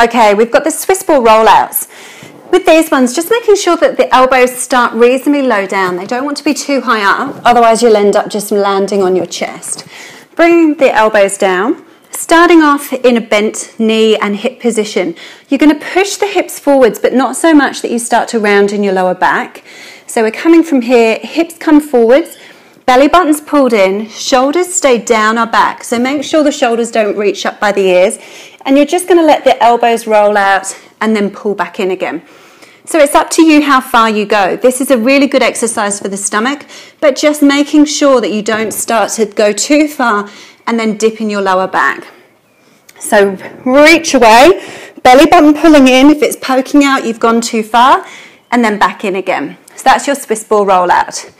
Okay, we've got the Swiss ball rollouts. With these ones, just making sure that the elbows start reasonably low down. They don't want to be too high up, otherwise you'll end up just landing on your chest. Bring the elbows down. Starting off in a bent knee and hip position, you're going to push the hips forwards, but not so much that you start to round in your lower back. So we're coming from here, hips come forwards, belly button's pulled in, shoulders stay down our back. So make sure the shoulders don't reach up by the ears. And you're just going to let the elbows roll out and then pull back in again. So it's up to you how far you go. This is a really good exercise for the stomach, but just making sure that you don't start to go too far and then dip in your lower back. So reach away, belly button pulling in. If it's poking out, you've gone too far, and then back in again. So that's your Swiss ball rollout.